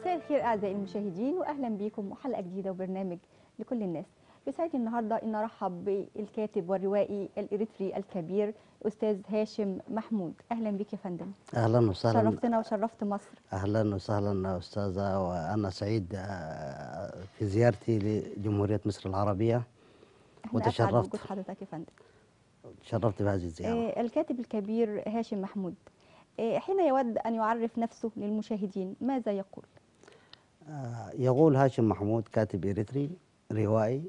مساء الخير أعزائي المشاهدين واهلا بكم وحلقة جديدة وبرنامج لكل الناس. يسعدني النهارده إن ارحب بالكاتب والروائي الإريتري الكبير أستاذ هاشم محمود. أهلا بك يا فندم. أهلا وسهلا. شرفتنا وشرفت مصر. أهلا وسهلا أستاذة. وأنا سعيد آه، في زيارتي لجمهورية مصر العربية. وتشرفت. حضرتك يا فندم. تشرفت بهذه الزيارة. آه الكاتب الكبير هاشم محمود. آه حين يود أن يعرف نفسه للمشاهدين ماذا يقول؟ يقول هاشم محمود كاتب إريتري روائي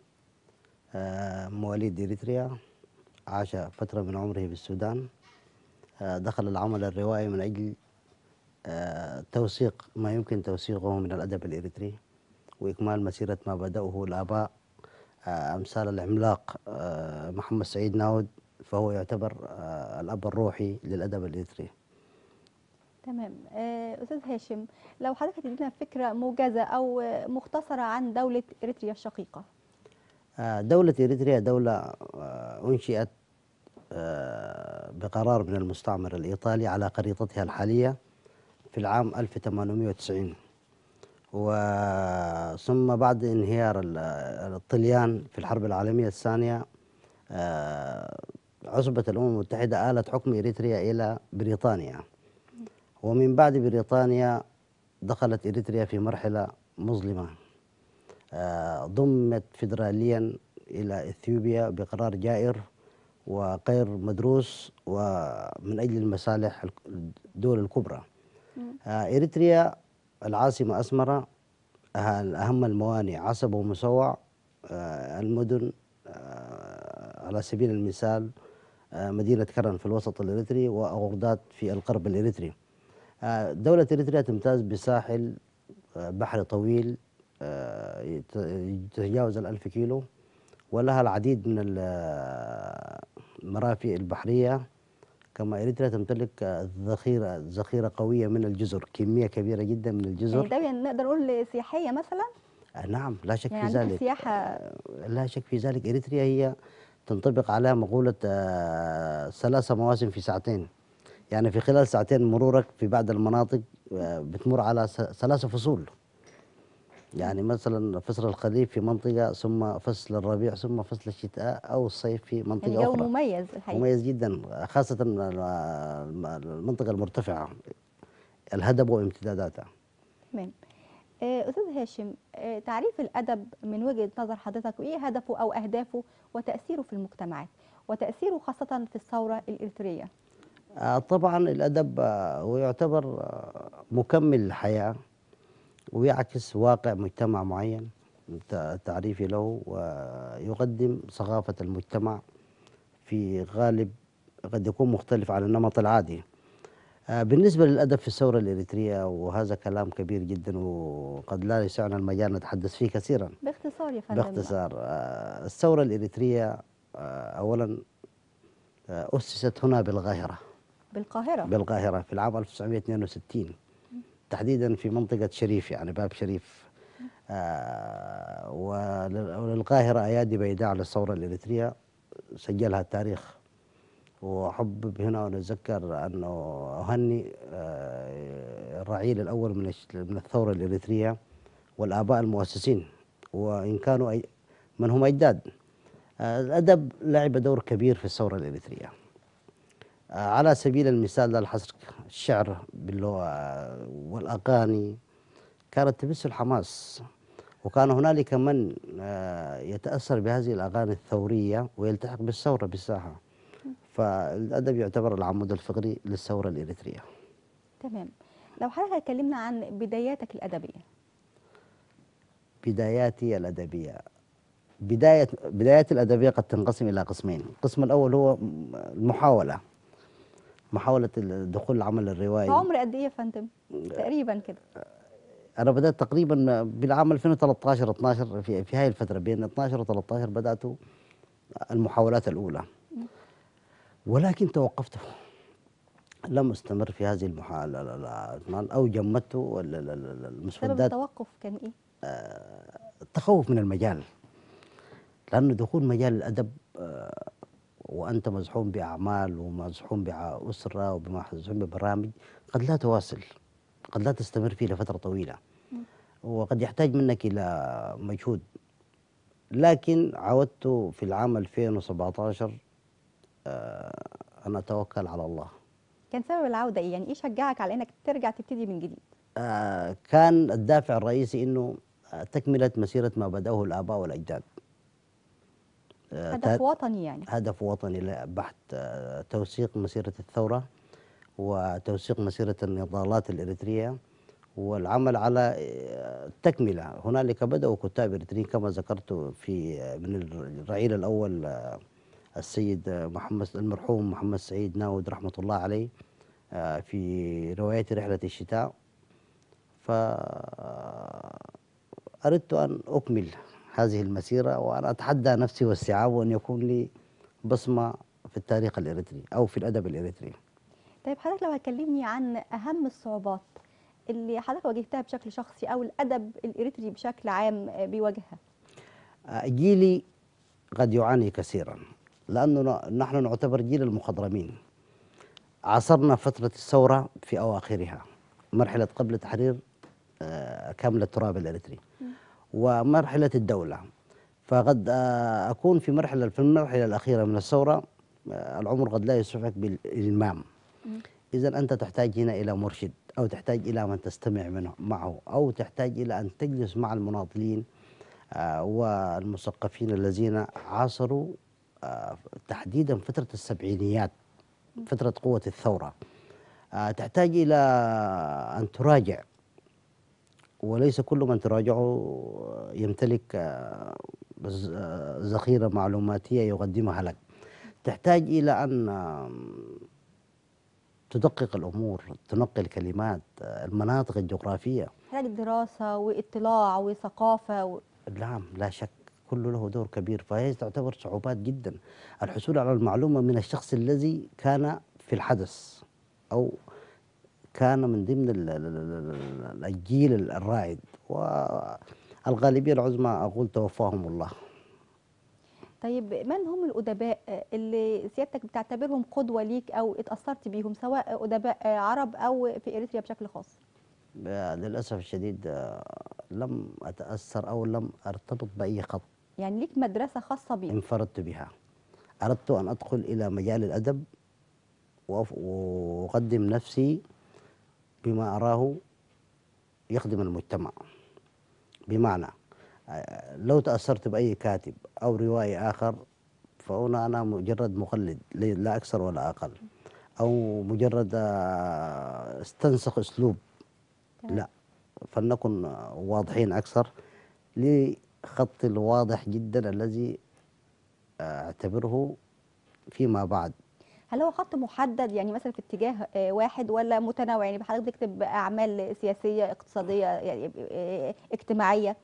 آه، مواليد إريتريا عاش فترة من عمره بالسودان آه، دخل العمل الروائي من أجل آه، توثيق ما يمكن توثيقه من الأدب الإريتري وإكمال مسيرة ما بدأه الآباء آه، أمثال العملاق محمد سعيد ناود فهو يعتبر الأب الروحي للأدب الإريتري. تمام. آه أستاذ هاشم لو حضرتك تدينا فكرة موجزة أو مختصرة عن دولة إريتريا الشقيقة. آه، دولة إريتريا دولة آه، أنشئت بقرار من المستعمر الإيطالي على خريطتها الحالية في العام 1890 وثم بعد انهيار ال- الطليان في الحرب العالمية الثانية عصبة الأمم المتحدة آلت حكم إريتريا إلى بريطانيا. ومن بعد بريطانيا دخلت إريتريا في مرحلة مظلمة. آه، ضمت فيدراليا إلى إثيوبيا بقرار جائر وغير مدروس ومن أجل المصالح الدول الكبرى. آه، إريتريا العاصمة أسمرة أه- أهم الموانئ عصب ومسوع آه، المدن على سبيل المثال مدينة كرن في الوسط الإريتري وأغردات في الغرب الإريتري. دولة إريتريا تمتاز بساحل آه، بحري طويل آه، يت- يتجاوز الألف كيلو ولها العديد من ال- المرافق البحرية. كما إريتريا تمتلك آه، ذخيرة ذخيرة قوية من الجزر كمية كبيرة جدا من الجزر. يعني نقدر نقول سياحية مثلا؟ آه، نعم لا شك يعني في ذلك سياحه لا شك في ذلك. إريتريا هي تنطبق عليها مقولة آه، ثلاث مواسم في ساعتين. يعني في خلال ساعتين مرورك في بعض المناطق آه، بتمر على س- ثلاث فصول. يعني مثلا فصل الخريف في منطقة ثم فصل الربيع ثم فصل الشتاء أو الصيف في منطقة يعني أخرى. مميز الحقيقة. مميز جدا خاصة الم- المنطقة المرتفعة. الهدب وامتداداتها. تمام. آه، أستاذ هاشم آه، تعريف الأدب من وجهة نظر حضرتك وايه هدفه أو أهدافه وتأثيره في المجتمعات وتأثيره خاصة في الثورة الاريتريه آه، طبعا الأدب آه، هو يعتبر آه، مكمل للحياة ويعكس واقع مجتمع معين تعريفي له ويقدم ثقافة المجتمع في غالب قد يكون مختلف عن النمط العادي. آه، بالنسبة للأدب في الثورة الإريترية وهذا كلام كبير جدا وقد لا يسعنا المجال نتحدث فيه كثيرا. باختصار يا فندم. باختصار آه، الثورة الإريترية آه، أولا آه، أسست هنا بالقاهرة بالقاهرة. بالقاهرة في العام 1962 تحديدا في منطقة شريف يعني باب شريف. آه ولل- وللقاهرة أيادي بيداء للثورة الإريترية. سجلها التاريخ. وأحب هنا أن أتذكر أنه أهني آه الرعيل الأول من من الثورة الإريترية والآباء المؤسسين. وإن كانوا من هم أجداد. آه الأدب لعب دور كبير في الثورة الإريترية. على سبيل المثال لا الحصر الشعر باللغة والأغاني كانت تبث الحماس. وكان هنالك من آه، يتأثر بهذه الأغاني الثورية ويلتحق بالثورة بالساحة فالأدب يعتبر العمود الفقري للثورة الإريترية. تمام. لو حضرتك اتكلمنا عن بداياتك الأدبية. بداياتي الأدبية. بداية بداياتي الأدبية قد تنقسم إلى قسمين. القسم الأول هو المحاولة. محاولة دخول العمل الروائي. عمر قد إيه يا فندم؟ تقريبا كده. أنا بدأت تقريبا بالعام 2013 12 في في هاي الفترة بين 12 و 13 بدأت المحاولات الأولى. ولكن توقفت. لم أستمر في هذه المحاولة أو جمدت ال- ال- ال- سبب المسودات. التوقف كان إيه؟ التخوف من المجال. لأنه دخول مجال الأدب آه، وأنت مزحوم بأعمال ومزحوم بأسرة ومزحوم ببرامج قد لا تواصل قد لا تستمر فيه لفترة طويلة. وقد يحتاج منك إلى مجهود. لكن عودت في العام 2017 آه، أن أتوكل على الله. كان سبب العودة إيه؟ يعني إيه شجعك على إنك ترجع تبتدي من جديد؟ آه، كان الدافع الرئيسي إنه آه، تكملة مسيرة ما بدأه الآباء والأجداد. آه، هدف تا- وطني يعني. هدف وطني بحت آه، توثيق مسيرة الثورة وتوثيق مسيرة النضالات الإريترية والعمل على آه، التكملة. هنالك بدأوا كتاب إريتريين كما ذكرت في آه، من الرعيل الأول آه، السيد آه، محمد المرحوم محمد سعيد ناود رحمة الله عليه آه، في رواية رحلة الشتاء. فأردت أن أكمل هذه المسيرة وأن أتحدى نفسي واستيعاب وأن يكون لي بصمة في التاريخ الإريتري أو في الأدب الإريتري. طيب حضرتك لو هتكلمني عن أهم الصعوبات اللي حضرتك واجهتها بشكل شخصي أو الأدب الإريتري بشكل عام بيواجهها؟ آه، جيلي قد يعاني كثيرا لأنه نحن نعتبر جيل المخضرمين. عاصرنا فترة الثورة في أواخرها مرحلة قبل تحرير آه، كامل التراب الإريتري. ومرحلة الدولة. فقد آه، أكون في مرحلة في المرحلة الأخيرة من الثورة آه، العمر قد لا يسعفك بالإلمام. إذا أنت تحتاج هنا إلى مرشد أو تحتاج إلى من تستمع منه معه أو تحتاج إلى أن تجلس مع المناضلين آه، والمثقفين الذين عاصروا تحديدا فترة السبعينيات فترة قوة الثورة. تحتاج إلى أن تراجع وليس كل من تراجعه يمتلك آه، آه، ذخيرة معلوماتية يقدمها لك. تحتاج إلى أن تدقق الأمور تنقي الكلمات آه، المناطق الجغرافية. محتاج دراسة واطلاع وثقافة و... نعم لا شك كل له دور كبير فهي تعتبر صعوبات جدا. الحصول على المعلومة من الشخص الذي كان في الحدث أو كان من ضمن ال- ال- ال- ال- الجيل الرائد. والغالبية العظمى أقول توفاهم الله. طيب من هم الأدباء آه، اللي سيادتك بتعتبرهم قدوة ليك أو اتأثرت بيهم سواء أدباء آه، عرب أو في إريتريا بشكل خاص؟ للأسف الشديد آه، لم أتأثر أو لم أرتبط بأي خط. يعني ليك مدرسة خاصة بيهم انفردت بها. أردت أن أدخل إلى مجال الأدب وأف- وأقدم نفسي بما أراه يخدم المجتمع. بمعنى لو تأثرت بأي كاتب أو روائي آخر فهنا أنا مجرد مقلد لا أكثر ولا أقل. أو مجرد آه، استنسخ أسلوب. لا فلنكن واضحين أكثر. لخط الواضح جدا الذي آه، أعتبره فيما بعد. هل هو خط محدد يعني مثلا في اتجاه آه، واحد ولا متنوع يعني حضرتك بتكتب أعمال سياسية اقتصادية يعني اجتماعية.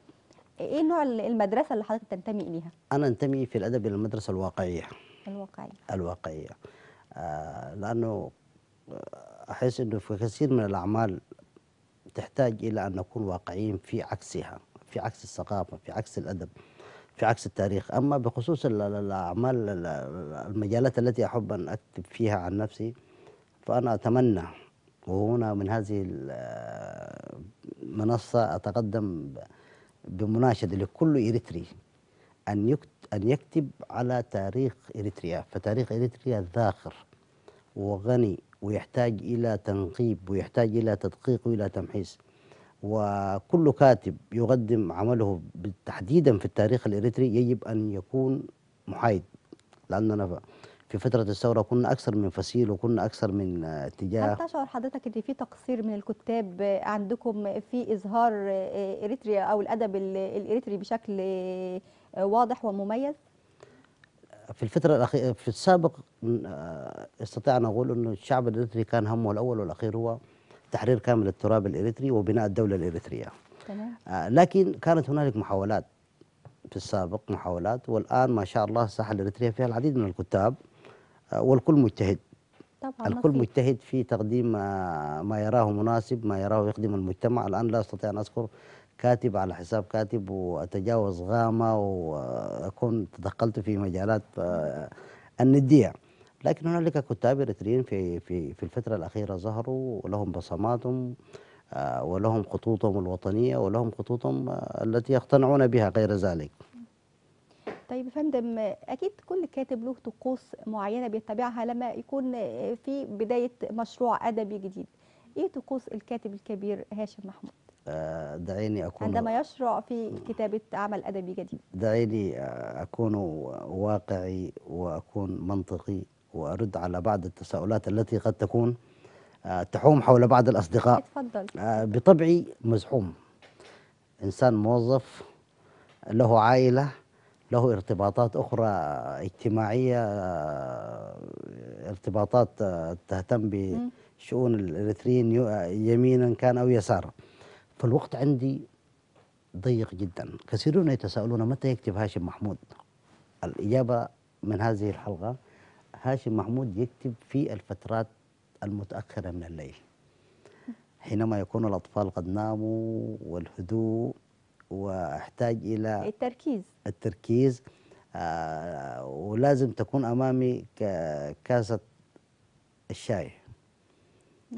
إيه نوع المدرسة اللي حضرتك تنتمي إليها؟ أنا أنتمي في الأدب إلى المدرسة الواقعية. الواقعية؟ الواقعية. آه، لأنه آه، أحس أنه في كثير من الأعمال تحتاج إلى أن نكون واقعيين في عكسها في عكس الثقافة في عكس الأدب. في عكس التاريخ. أما بخصوص ال- ال- الأعمال ال- ال- المجالات التي أحب أن أكتب فيها عن نفسي فأنا أتمنى وهنا من هذه المنصة أتقدم بمناشدة لكل إريتري أن أن يكتب على تاريخ إريتريا فتاريخ إريتريا زاخر وغني ويحتاج إلى تنقيب ويحتاج إلى تدقيق وإلى تمحيص. وكل كاتب يقدم عمله تحديدا في التاريخ الإريتري يجب أن يكون محايد لأننا في فترة الثورة كنا أكثر من فصيل وكنا أكثر من آه، هل اتجاه تشعر حضرتك إن في تقصير من الكتاب عندكم في إظهار إريتريا أو الأدب ال- الإريتري بشكل واضح ومميز؟ في الفترة الأخيرة في السابق آه، استطيع أن أقول أنه الشعب الإريتري كان همه الأول والأخير هو تحرير كامل التراب الإريتري وبناء الدولة الإريترية. تمام. آه، لكن كانت هنالك محاولات في السابق محاولات والآن ما شاء الله الساحة الإريترية فيها العديد من الكتاب آه، والكل مجتهد. طبعا الكل نصيب. مجتهد في تقديم ما, ما يراه مناسب ما يراه يخدم المجتمع. الآن لا أستطيع أن أذكر كاتب على حساب كاتب وأتجاوز غامة وأكون تدخلت في مجالات آه، الندية. لكن هنالك كتاب إريتريين في في في الفترة الأخيرة ظهروا ولهم بصماتهم آه، ولهم خطوطهم الوطنية ولهم خطوطهم آه، التي يقتنعون بها غير ذلك. طيب يا فندم أكيد كل كاتب له طقوس معينة بيتبعها لما يكون في بداية مشروع أدبي جديد. إيه طقوس الكاتب الكبير هاشم محمود؟ آه، دعيني أكون عندما يشرع في كتابة عمل أدبي جديد. دعيني أكون واقعي وأكون منطقي. وأرد على بعض التساؤلات التي قد تكون آه، تحوم حول بعض الأصدقاء. اتفضل. آه، بطبعي مزحوم. إنسان موظف له عائلة له ارتباطات أخرى اجتماعية آه، ارتباطات تهتم بشؤون آه، يمينا كان أو يسارا. فالوقت عندي ضيق جدا. كثيرون يتساءلون متى يكتب هاشم محمود؟ الإجابة من هذه الحلقة هاشم محمود يكتب في الفترات المتأخرة من الليل. حينما يكون الأطفال قد ناموا والهدوء وأحتاج إلى التركيز. التركيز آه ولازم تكون أمامي كاسة الشاي.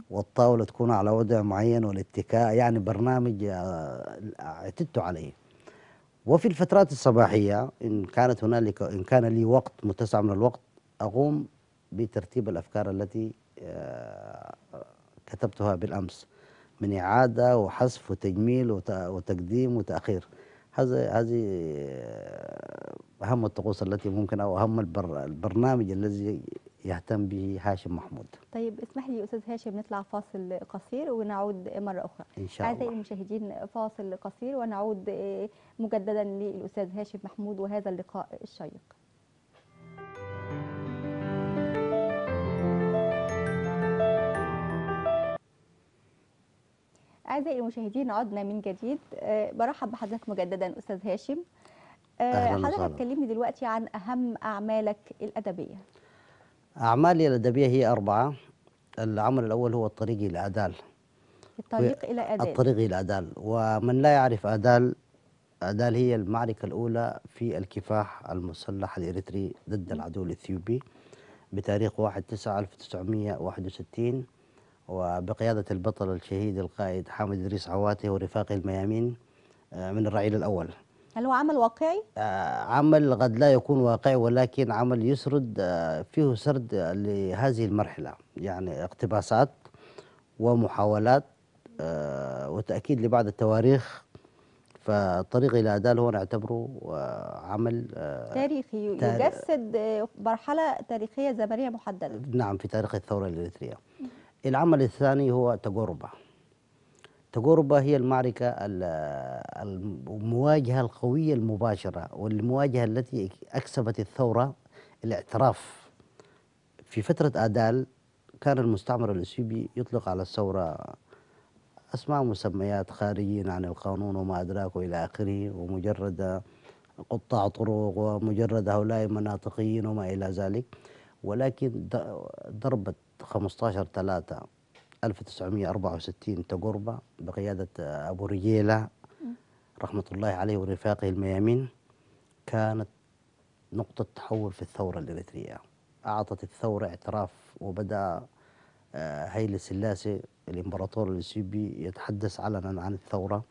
والطاولة تكون على وضع معين والاتكاء يعني برنامج آه، اعتدت عليه. وفي الفترات الصباحية إن كانت هنالك إن كان لي وقت متسع من الوقت أقوم بترتيب الأفكار التي آه، كتبتها بالأمس من إعادة وحذف وتجميل وت- وتقديم وتأخير. هذا هذه آه، أهم الطقوس التي ممكن أو أهم البر البرنامج الذي يهتم به هاشم محمود. طيب اسمح لي أستاذ هاشم نطلع فاصل قصير ونعود مرة أخرى. إن شاء الله. المشاهدين فاصل قصير ونعود آه، مجددا للأستاذ هاشم محمود وهذا اللقاء الشيق. أعزائي المشاهدين عدنا من جديد. آه، برحب بحضرتك مجددا أستاذ هاشم. آه، حضرتك وسهلاً. كلمني دلوقتي عن أهم أعمالك الأدبية. أعمالي الأدبية هي أربعة. العمل الأول هو الطريق إلى أدال. الطريق إلى أداء الطريق إلى أدال. ومن لا يعرف أدال أدال هي المعركة الأولى في الكفاح المسلح الإريتري ضد العدو الإثيوبي بتاريخ 1 9 1961 وبقيادة البطل الشهيد القائد حامد إدريس عواته ورفاقه الميامين آه، من الرعيل الأول. هل هو عمل واقعي؟ آه، عمل قد لا يكون واقعي ولكن عمل يسرد آه، فيه سرد لهذه المرحلة. يعني اقتباسات ومحاولات وتأكيد لبعض التواريخ فالطريق إلى أدال هو نعتبره آه، عمل تاريخي تار- يجسد مرحلة تاريخية زمنية محددة. نعم في تاريخ الثورة الإريترية. العمل الثاني هو تجربة. تجربة هي المعركة ال- المواجهة القوية المباشرة والمواجهة التي أكسبت الثورة الاعتراف. في فترة آدال كان المستعمر الإثيوبي يطلق على الثورة أسماء مسميات خارجين عن القانون وما أدراك إلى آخره ومجرد قطاع طرق ومجرد هؤلاء مناطقيين وما إلى ذلك. ولكن ضربة 15 3 1964 تجربة بقيادة أبو رجيلة رحمة الله عليه ورفاقه الميامين كانت نقطة تحول في الثورة الإريترية. أعطت الثورة اعتراف وبدأ آه، هيلي سلاسي الإمبراطور الإثيوبي يتحدث علنا عن الثورة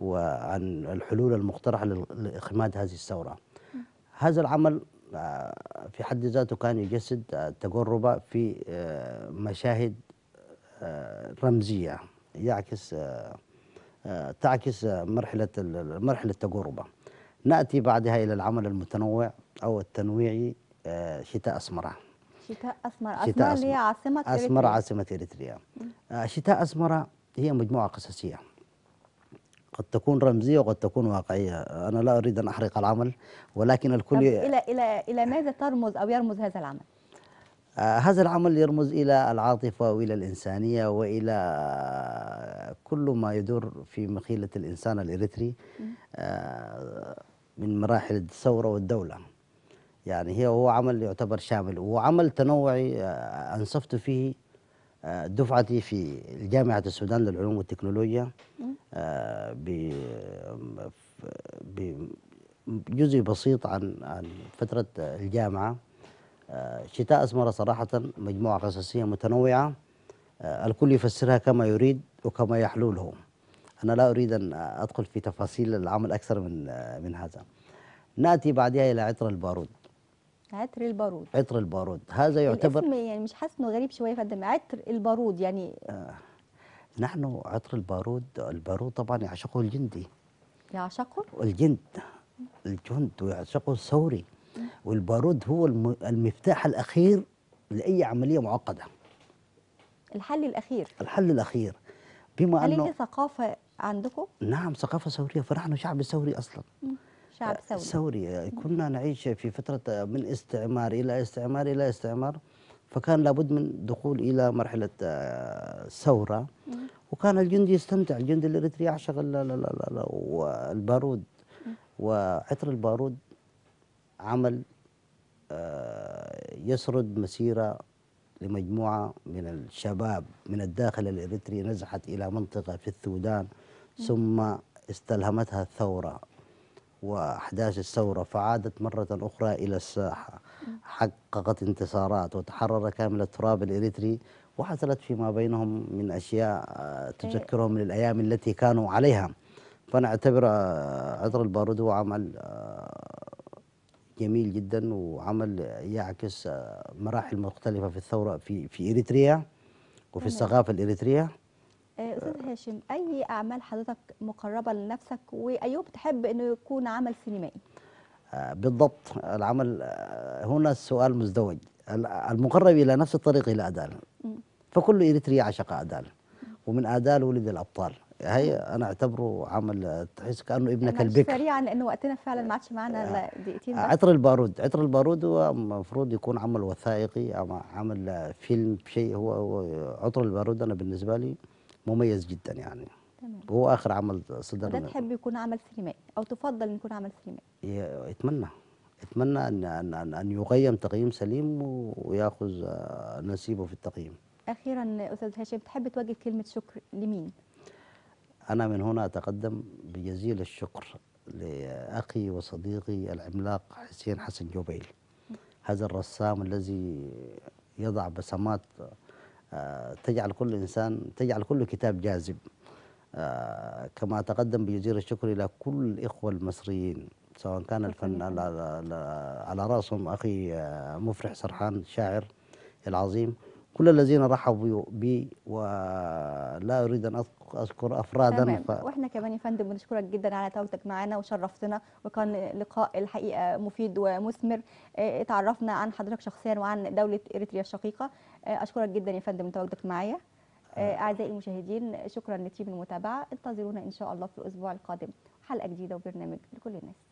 وعن الحلول المقترحة لإخماد هذه الثورة. هذا العمل في حد ذاته كان يجسد آه، تجربة في آه، مشاهد آه، رمزية يعكس آه، تعكس مرحلة مرحلة التجربة. نأتي بعدها إلى العمل المتنوع أو التنويعي شتاء أسمرة. شتاء أسمر. أسمر اللي هي أسمر. عاصمة أسمر إريتريا. عاصمة إريتريا. شتاء أسمرة هي مجموعة قصصية. قد تكون رمزية وقد تكون واقعية. أنا لا أريد أن أحرق العمل ولكن الكل إلى إلى إلى ماذا ترمز أو يرمز هذا العمل؟ آه، هذا العمل يرمز إلى العاطفة وإلى الإنسانية وإلى كل ما يدور في مخيلة الإنسان الإريتري آه، من مراحل الثورة والدولة. يعني هي هو عمل يعتبر شامل. وعمل تنوعي آه، أنصفت فيه دفعتي في جامعة السودان للعلوم والتكنولوجيا آه، بجزء بسيط عن عن فترة الجامعة. آه، شتاء أسمرة صراحة مجموعة قصصية متنوعة آه، الكل يفسرها كما يريد وكما يحلو لهم. أنا لا أريد أن أدخل في تفاصيل العمل أكثر من من هذا. نأتي بعدها إلى عطر البارود. عطر البارود. عطر البارود. هذا يعتبر الاسم يعني مش حاسس إنه غريب شوية فندم. عطر البارود يعني نحن عطر البارود البارود طبعا يعشقه الجندي. يعشقه؟ الجند الجند ويعشقه الثوري. والبارود هو الم- المفتاح الأخير لأي عملية معقدة. الحل الأخير. الحل الأخير. بما هل أنه دي ثقافة عندكم؟ نعم ثقافة ثورية فنحن شعب ثوري أصلا. شعب ثوري ثوري كنا نعيش في فترة من استعمار إلى استعمار إلى استعمار فكان لابد من دخول إلى مرحلة آه، ثورة. وكان الجندي يستمتع. الجندي الإريتري يعشق ال- ال- ال- ال- والبارود وعطر البارود عمل آه، يسرد مسيرة لمجموعة من الشباب من الداخل الإريتري نزحت إلى منطقة في السودان ثم استلهمتها الثورة. وأحداث الثورة فعادت مرة أخرى إلى الساحة حققت انتصارات وتحرر كامل التراب الإريتري وحصلت فيما بينهم من أشياء آه، تذكرهم من الأيام التي كانوا عليها. فنعتبر آه، عطر البارود هو عمل آه، جميل جدا وعمل يعكس مراحل مختلفة في الثورة في في إريتريا وفي. الثقافة الإريترية. أستاذ هاشم أي أعمال حضرتك مقربة لنفسك وأيه بتحب إنه يكون عمل سينمائي؟ آه، بالضبط العمل آه، هنا السؤال مزدوج. ال- المقرب إلى نفسي الطريق إلى أدال. مم. فكل إريتريا عشق أدال ومن أدال ولد الأبطال. هي أنا أعتبره عمل آه، تحس كأنه ابنك معلش البكر. سريعا لأن وقتنا فعلا ما عادش معانا دقيقتين عطر البارود عطر البارود هو المفروض يكون عمل وثائقي أو عمل آه، فيلم شيء هو, عطر البارود أنا بالنسبة لي مميز جدا يعني. تمام. هو آخر عمل صدر من- تحب يكون عمل سينمائي أو تفضل أن يكون عمل سينمائي؟ يتمنى أن أن أن, أن يقيم تقييم سليم و- ويأخذ آه، نصيبه في التقييم أخيرا أستاذ هاشم تحب توجه كلمة شكر لمين؟ أنا من هنا أتقدم بجزيل الشكر لأخي وصديقي العملاق حسين حسن جوبيل هذا الرسام الذي يضع بصمات آه، تجعل كل إنسان تجعل كل كتاب جاذب. آه، كما أتقدم بجزيل الشكر إلى كل الإخوة المصريين سواء كان الفن على, على, رأسهم أخي آه، مفرح سرحان الشاعر العظيم. كل الذين رحبوا بي ولا أريد أن أذك- أذكر أفرادا تمام. ف... وإحنا كمان يا فندم بنشكرك جدا على تواجدك معانا وشرفتنا وكان لقاء الحقيقة مفيد ومثمر. آه، اتعرفنا عن حضرتك شخصيا وعن دولة إريتريا الشقيقة. آه، أشكرك جدا يا فندم لتواجدك معايا. آه، أعزائي المشاهدين شكرا لتيم المتابعة. انتظرونا إن شاء الله في الأسبوع القادم. حلقة جديدة وبرنامج لكل الناس.